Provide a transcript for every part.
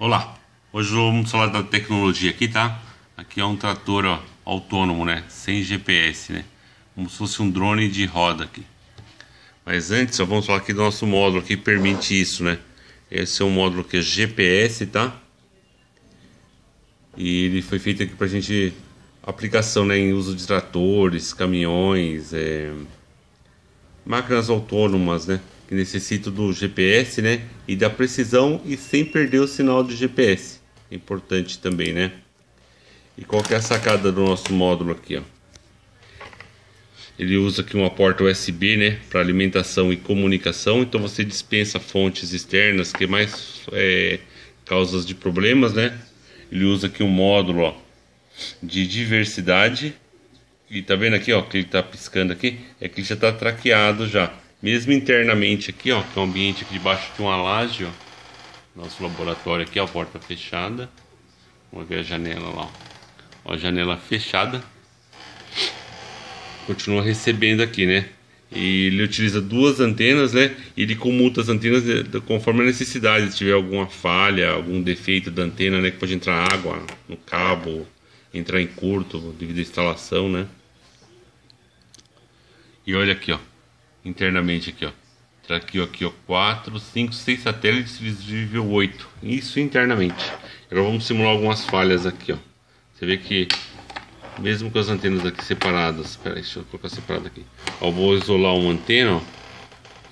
Olá, hoje vamos falar da tecnologia aqui, tá? Aqui é um trator ó, autônomo, né? Sem GPS, né? Como se fosse um drone de roda aqui. Mas antes, ó, vamos falar aqui do nosso módulo que permite isso, né? Esse é um módulo que é GPS, tá? E ele foi feito aqui pra gente aplicação né, em uso de tratores, caminhões, é, máquinas autônomas, né? Que necessitam do GPS, né? E da precisão e sem perder o sinal de GPS. Importante também, né? E qual que é a sacada do nosso módulo aqui, ó? Ele usa aqui uma porta USB, né? Para alimentação e comunicação. Então você dispensa fontes externas que mais é, causas de problemas, né? Ele usa aqui um módulo, ó, de diversidade e tá vendo aqui, ó, que ele tá piscando aqui, é que ele já tá traqueado já. Mesmo internamente aqui, ó, que é um ambiente aqui debaixo de uma laje, ó. Nosso laboratório aqui, ó, porta fechada. Vamos ver a janela lá, ó. ó. janela fechada. Continua recebendo aqui, né? E ele utiliza duas antenas, né? E ele comuta as antenas conforme a necessidade. Se tiver alguma falha, algum defeito da antena, né? Que pode entrar água no cabo, entrar em curto devido à instalação, né? E olha aqui, ó, internamente aqui, ó. Tá aqui, ó, aqui, ó, 4, 5, 6 satélites visível 8. Isso internamente. Agora vamos simular algumas falhas aqui, ó. Você vê que mesmo com as antenas aqui separadas, espera aí, deixa eu colocar separado aqui. Ó, vou isolar uma antena, ó.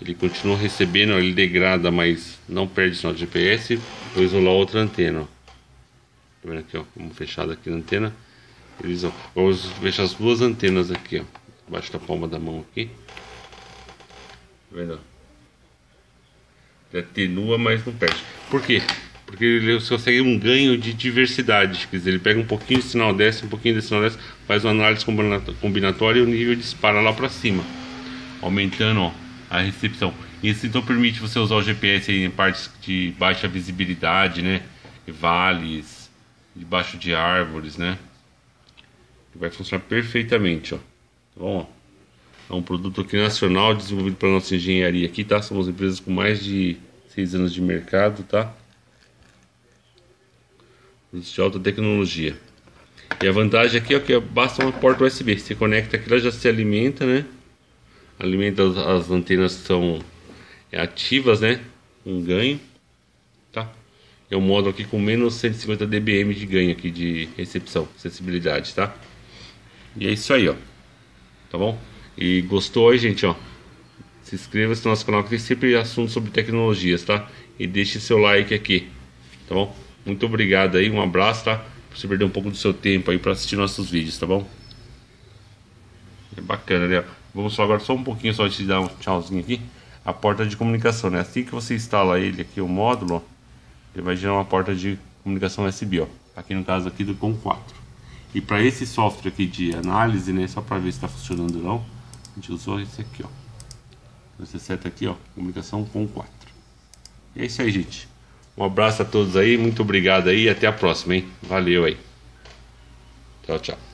Ele continua recebendo, ó, ele degrada, mas não perde sinal de GPS. Vou isolar outra antena, ó. Tá vendo aqui, ó, como fechado aqui na antena. Eles, ó, vamos fechar as duas antenas aqui, ó embaixo da palma da mão aqui. Vendo? Atenua, mas não perde. Por quê? Porque ele consegue um ganho de diversidade. Quer dizer, ele pega um pouquinho de sinal desse, um pouquinho de sinal desse, faz uma análise combinatória e o nível dispara lá para cima, aumentando ó, a recepção. Isso então permite você usar o GPS em partes de baixa visibilidade, né? Vales, debaixo de árvores, né? Vai funcionar perfeitamente, ó. Tá bom? É um produto aqui nacional desenvolvido pela nossa engenharia aqui, tá? Somos empresas com mais de seis anos de mercado, tá? De alta tecnologia. E a vantagem aqui é que basta uma porta USB. Você conecta aqui, ela já se alimenta, né? Alimenta as, as antenas são é, ativas, né? Um ganho, tá? É um módulo aqui com menos 150 dBm de ganho aqui de recepção, acessibilidade, tá? E é isso aí, ó tá bom? E gostou aí, gente, ó? Se inscreva-se no nosso canal que tem sempre assuntos sobre tecnologias, tá? E deixe seu like aqui, tá bom? Muito obrigado aí, um abraço, tá? Por você perder um pouco do seu tempo aí para assistir nossos vídeos, tá bom? É bacana, né? Vamos só agora só um pouquinho só te dar um tchauzinho aqui. A porta de comunicação, né? Assim que você instala ele aqui, o módulo, ele vai gerar uma porta de comunicação USB, ó. Aqui no caso aqui do COM 4. E para esse software aqui de análise, né, só para ver se está funcionando ou não, a gente usou esse aqui, ó. Você seta aqui, ó, comunicação com 4. E é isso aí, gente. Um abraço a todos aí, muito obrigado aí e até a próxima, hein? Valeu aí. Tchau, tchau.